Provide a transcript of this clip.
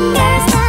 There's no